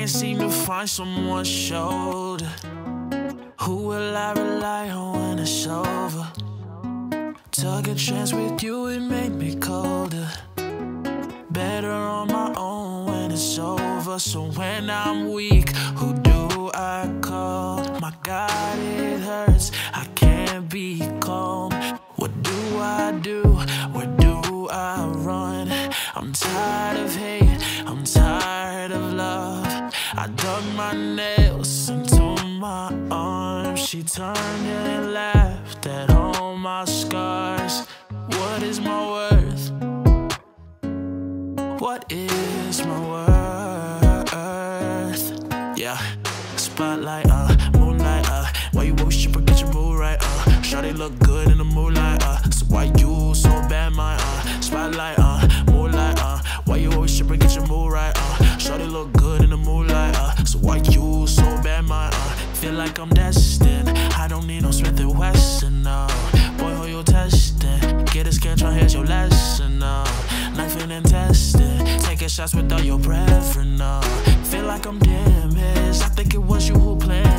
Can't seem to find someone's shoulder. Who will I rely on when it's over? Took a chance with you, it made me colder. Better on my own when it's over. So when I'm weak, who do I call? My God, it hurts. I can't be calm. What do I do? Where do I run? I'm tired of hate. My nails into my arms. She turned and laughed at all my scars. What is my worth? What is my worth? Yeah, spotlight, uh, moonlight, uh. Why you worship or get your mood right, uh? Shawty look good in the moonlight, uh. So why you so bad, my, uh? Spotlight, uh, moonlight, uh. Why you worship or get your mood right, uh? Shawty look good in the moonlight, uh. Why you so bad, my, uh? Feel like I'm destined. I don't need no Smith and Wesson, no. Boy, who you testing? Get a scan, try here's your lesson, no. Knife and intestine. Taking shots without your brethren, no. Feel like I'm damaged. I think it was you who planned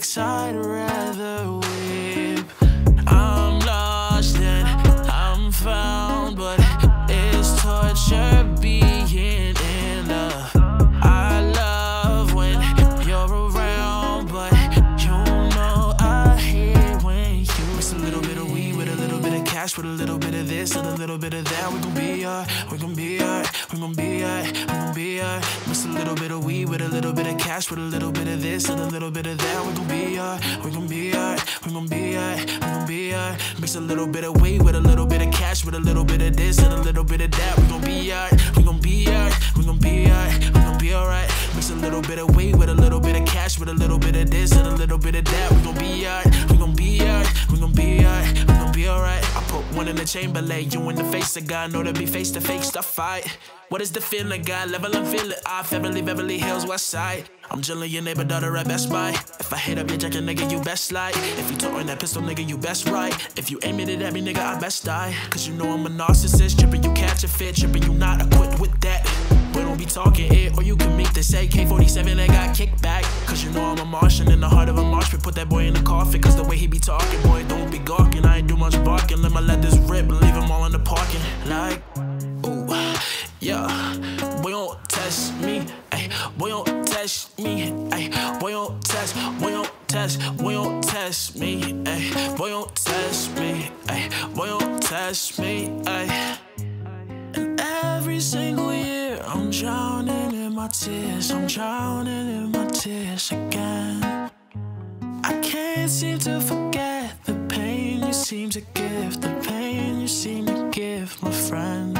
won't. I'd rather this and a little bit of that. We gon' be alright, we gon' be alright, we gon' be alright, we gon' be alright. Mix a little bit of weed with a little bit of cash, with a little bit of this and a little bit of that. We gon' be alright, we gon' be alright, we gon' be alright, we gon' be alright. Mix a little bit of weed with a little bit of cash, with a little bit of this and a little bit of that. We gon' be alright, we gon' be alright, we gon' be alright, we gon' be alright. Mix a little bit of weed with a little bit of cash, with a little bit of this and a little bit of that. We gon' be alright, we gon' be alright, we gon' be alright, we gon' be alright. I put one in the chamber, lay you in the face of God. Know to be face to face, stuff fight. What is the feeling, God? Level and feel it. I Beverly, Beverly Hills, West Side. I'm chillin' your neighbor daughter at Best Buy. If I hit up your jacket, nigga, you best slide. If you talkin' that pistol, nigga, you best right. If you aim it at me, nigga, I best die. Cause you know I'm a narcissist. Trippin', you catch a fit. Trippin', you not equipped with that. We don't be talking it, or you can meet this AK 47 that got kicked back. Cause you know I'm a Martian in the heart of a mosh pit. Put that boy in the coffin, cause the way he be talking, boy, don't be gawking. I ain't do much barking. Let my let this rip and leave him all in the parking. Like, ooh, yeah. Boy, don't test me, ayy. Boy, don't test me, ayy. Boy, don't test, boy, don't test, boy, don't test me, ayy. Boy, don't test me, ayy. Boy, don't test me, I'm drowning in my tears again. I can't seem to forget the pain you seem to give, the pain you seem to give, my friend.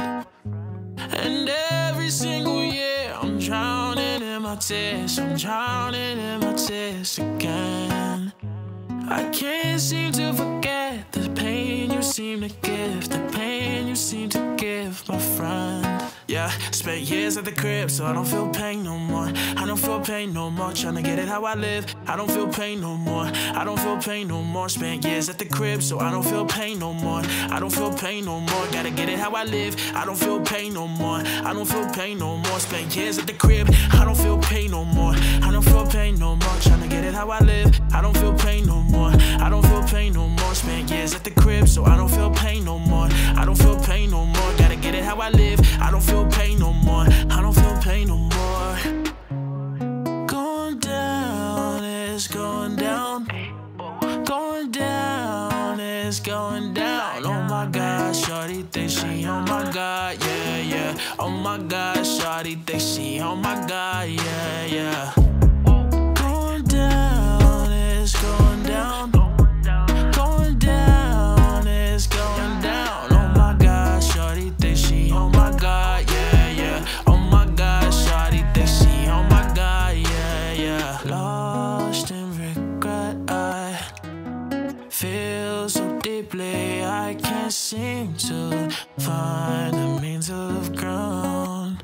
And every single year, I'm drowning in my tears. I'm drowning in my tears again. I can't seem to forget the pain you seem to give, the pain you seem to give, my friend. Yeah, spent years at the crib, so I don't feel pain no more. I don't feel pain no more. Tryna get it how I live. I don't feel pain no more. I don't feel pain no more. Spent years at the crib, so I don't feel pain no more. I don't feel pain no more. Gotta get it how I live. I don't feel pain no more. I don't feel pain no more. Spent years at the crib. I don't feel pain no more. I don't feel pain no more. Tryna get it how I live. I don't feel pain no more. I don't feel pain no more. Spent years at the crib, so I don't feel pain no more. I don't feel pain no more. How I live. I don't feel pain no more. I don't feel pain no more. Going down is going down. Going down is going down. Oh my God, Shorty thinks she oh my God, yeah, yeah. Oh my God, Shorty thinks she oh my God, yeah, yeah. Seem to find a means of ground.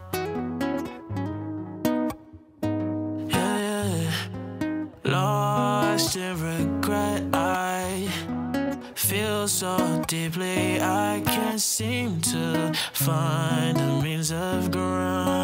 Yeah, yeah. Lost in regret, I feel so deeply. I can't seem to find a means of ground.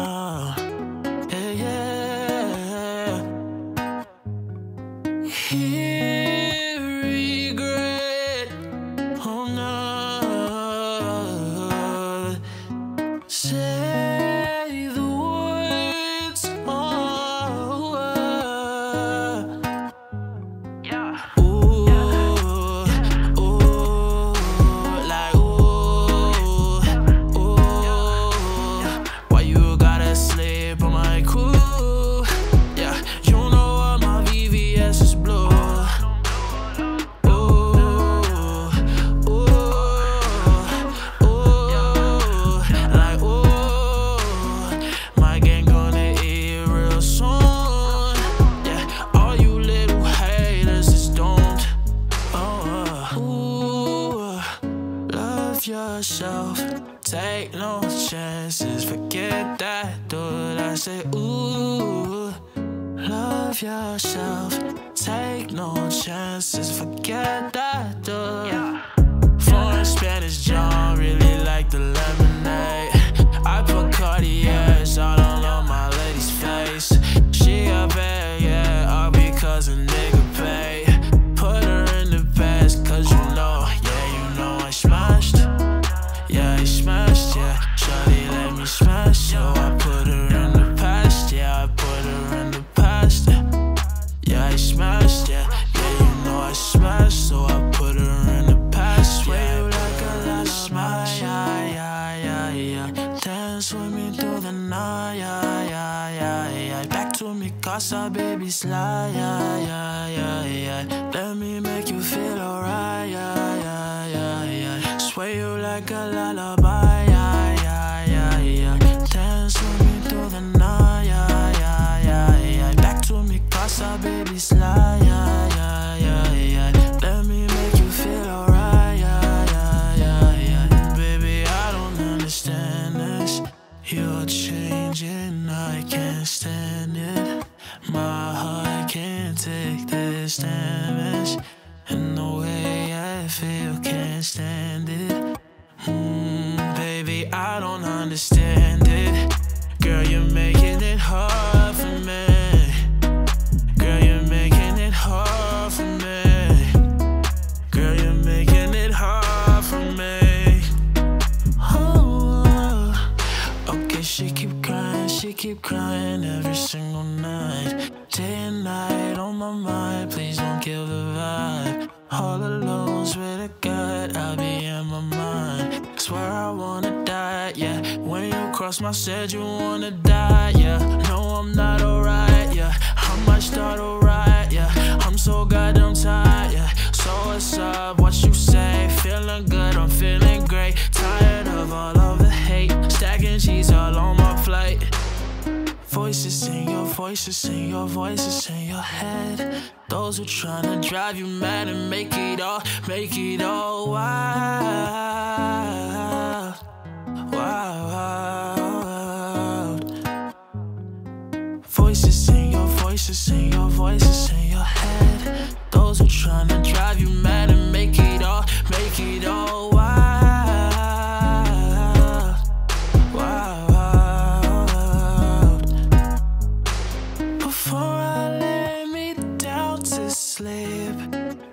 Love yourself. Take no chances. Forget that dude. Foreign Spanish John really like the lemonade. You're changing, I can't stand it. My heart can't take this damage. Cross my said you wanna die, yeah. No, I'm not alright, yeah. I might start alright, yeah. I'm so goddamn tired, yeah. So what's up? What you say? Feeling good, I'm feeling great. Tired of all of the hate. Stacking cheese all on my plate. Voices in your voices in your voices in your head. Those who tryna drive you mad and make it all, make it all wild. Wild. Voices in your voices in your head. Those who tryna drive you mad and make it all, make it all wild. Wild. Before I lay me down to sleep,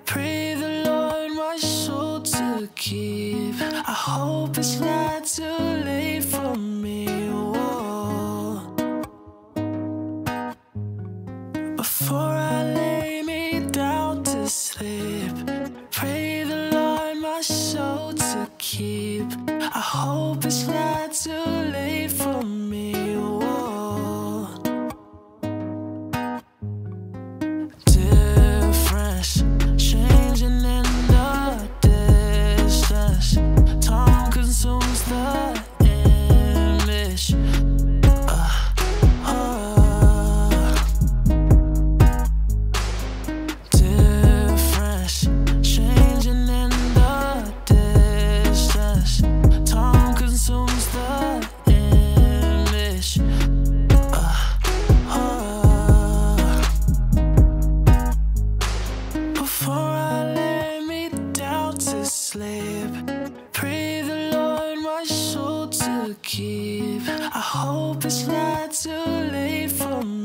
pray the Lord my soul to keep. I hope it's not too late for me. hope it's not too late for me.